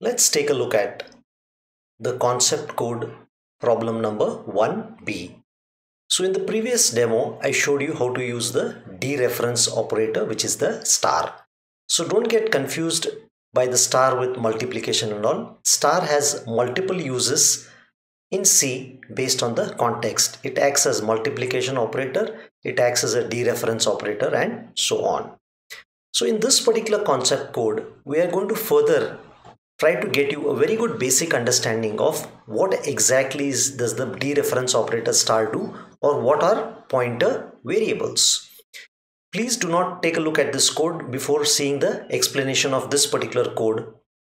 Let's take a look at the concept code problem number 1b. So in the previous demo, I showed you how to use the dereference operator, which is the star. So don't get confused by the star with multiplication and all. Star has multiple uses in C based on the context. It acts as multiplication operator, it acts as a dereference operator and so on. So in this particular concept code, we are going to further try to get you a very good basic understanding of what exactly is, does the dereference operator star do or what are pointer variables. Please do not take a look at this code before seeing the explanation of this particular code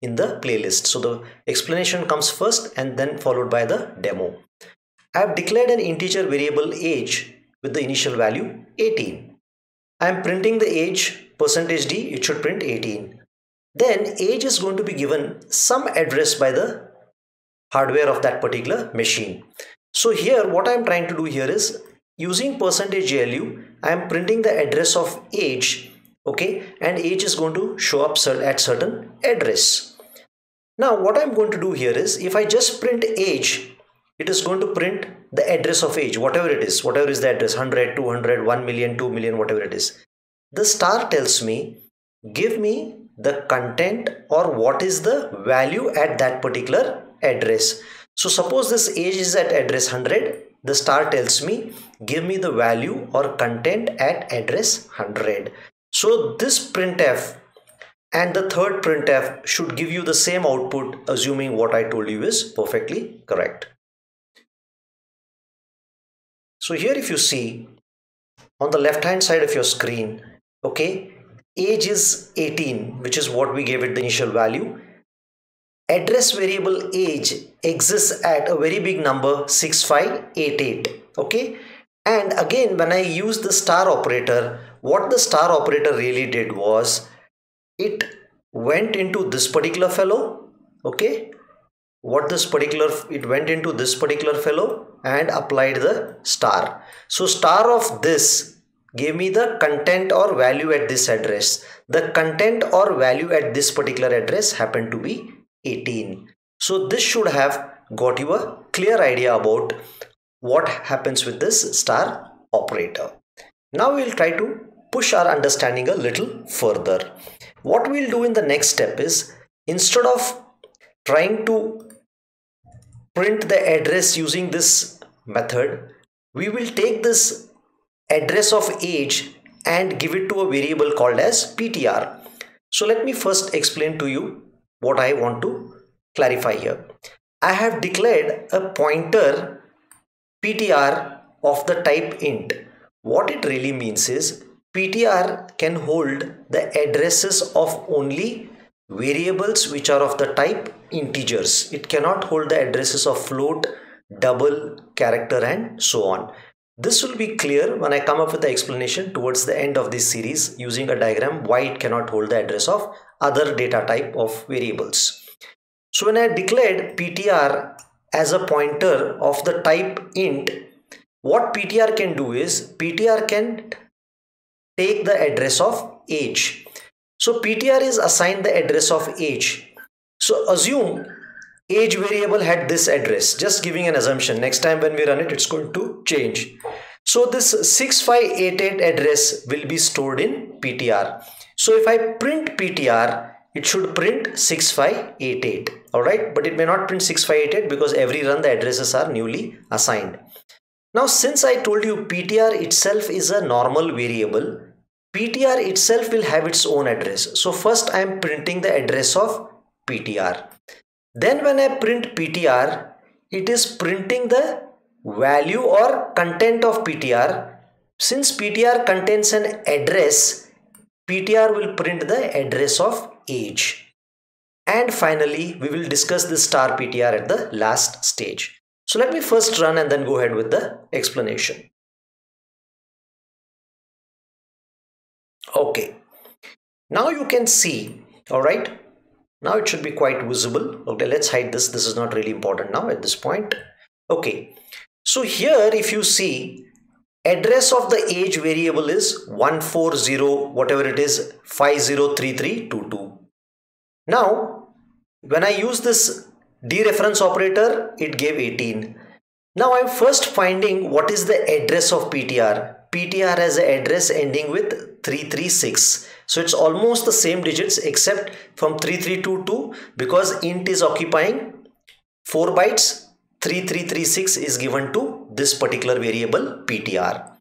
in the playlist. So the explanation comes first and then followed by the demo. I have declared an integer variable age with the initial value 18. I am printing the age percentage d, it should print 18 then age is going to be given some address by the hardware of that particular machine. So here what I'm trying to do here is using percentage ALU I am printing the address of age okay and age is going to show up at certain address. Now what I'm going to do here is if I just print age it is going to print the address of age whatever it is whatever is the address 100 200 1 million 2 million whatever it is the star tells me give me the content or what is the value at that particular address. So suppose this age is at address 100, the star tells me give me the value or content at address 100. So this printf and the third printf should give you the same output assuming what I told you is perfectly correct. So here if you see on the left hand side of your screen, okay, age is 18 which is what we gave it the initial value. Address variable age exists at a very big number 6588 okay? And again when i use the star operator what the star operator really did was it went into this particular fellow okay? What this particular it went into this particular fellow and applied the star. So star of this give me the content or value at this address. The content or value at this particular address happened to be 18. So this should have got you a clear idea about what happens with this star operator. Now we'll try to push our understanding a little further. What we'll do in the next step is instead of trying to print the address using this method, we will take this address of age and give it to a variable called as PTR. So let me first explain to you what I want to clarify here. I have declared a pointer PTR of the type int. What it really means is PTR can hold the addresses of only variables which are of the type integers. It cannot hold the addresses of float, double, character and so on. This will be clear when I come up with the explanation towards the end of this series using a diagram why it cannot hold the address of other data type of variables. So when I declared ptr as a pointer of the type int, what ptr can do is ptr can take the address of age. So ptr is assigned the address of age. So assume age variable had this address. Just giving an assumption. Next time when we run it it's going to change. So this 6588 address will be stored in ptr so if i print ptr it should print 6588 all right but it may not print 6588 because every run the addresses are newly assigned. Now since i told you ptr itself is a normal variable ptr itself will have its own address. So first i am printing the address of ptr then when I print PTR, it is printing the value or content of PTR. Since PTR contains an address, PTR will print the address of age. And finally, we will discuss the star PTR at the last stage. So let me first run and then go ahead with the explanation. Okay. Now you can see, all right, now it should be quite visible okay let's hide this this is not really important now at this point okay so here if you see address of the age variable is 140 whatever it is 503322 now when I use this dereference operator, it gave 18. Now I'm first finding what is the address of PTR. PTR has an address ending with 336. So it's almost the same digits except from 3322 because int is occupying 4 bytes. 3336 is given to this particular variable PTR.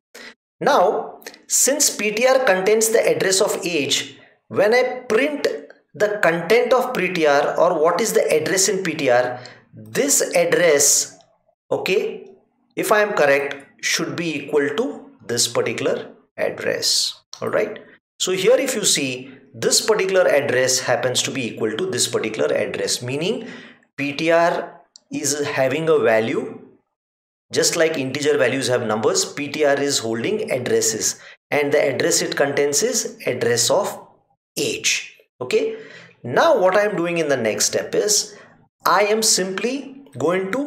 Now since PTR contains the address of age when I print the content of PTR or what is the address in PTR this address okay if I am correct should be equal to this particular address. All right so here if you see this particular address happens to be equal to this particular address meaning PTR is having a value just like integer values have numbers PTR is holding addresses and the address it contains is address of age okay? Now what i am doing in the next step is i am simply going to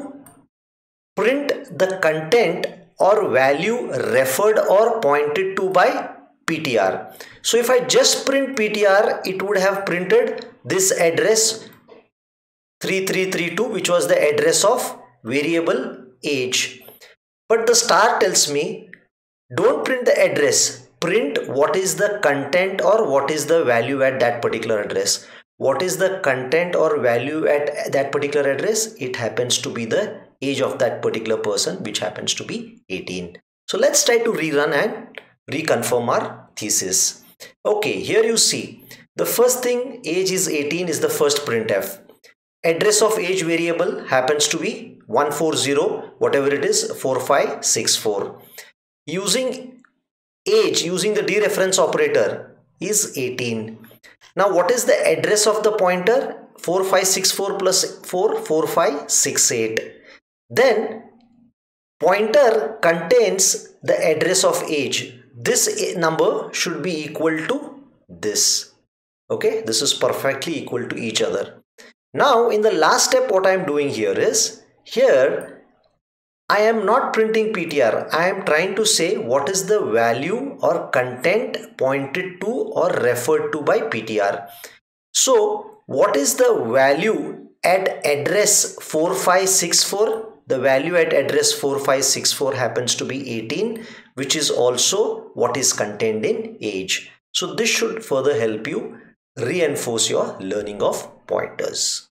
print the content or value referred or pointed to by ptr so if i just print ptr it would have printed this address 3332 which was the address of variable age. But the star tells me don't print the address. Print what is the content or what is the value at that particular address. What is the content or value at that particular address? It happens to be the age of that particular person which happens to be 18 so let's try to rerun and reconfirm our thesis okay here you see the first thing age is 18 is the first printf address of age variable happens to be 140 whatever it is 4564 using age using the dereference operator is 18. Now what is the address of the pointer? 4564 plus 4, 4568. Then pointer contains the address of age. This number should be equal to this. Okay, this is perfectly equal to each other. Now in the last step what I am doing here is here I am not printing PTR. I am trying to say what is the value or content pointed to or referred to by PTR. So what is the value at address 4564? The value at address 4564 happens to be 18 which is also what is contained in age. So this should further help you reinforce your learning of pointers.